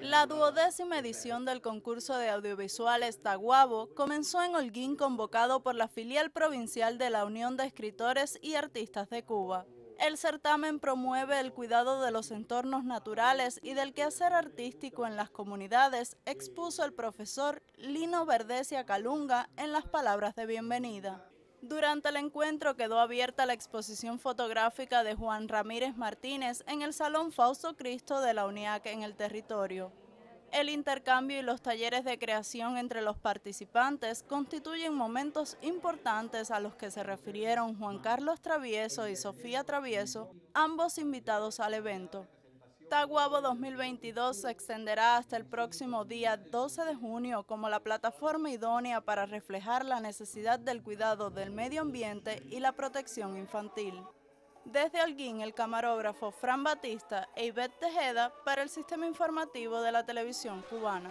La duodécima edición del concurso de audiovisuales Taguabo comenzó en Holguín convocado por la filial provincial de la Unión de Escritores y Artistas de Cuba. El certamen promueve el cuidado de los entornos naturales y del quehacer artístico en las comunidades, expuso el profesor Lino Verdesia Calunga en las palabras de bienvenida. Durante el encuentro quedó abierta la exposición fotográfica de Juan Ramírez Martínez en el Salón Fausto Cristo de la UNIAC en el territorio. El intercambio y los talleres de creación entre los participantes constituyen momentos importantes a los que se refirieron Juan Carlos Travieso y Sofía Travieso, ambos invitados al evento. Taguabo 2022 se extenderá hasta el próximo día 12 de junio como la plataforma idónea para reflejar la necesidad del cuidado del medio ambiente y la protección infantil. Desde Alguín, el camarógrafo Fran Batista e Ivette Tejeda para el Sistema Informativo de la Televisión Cubana.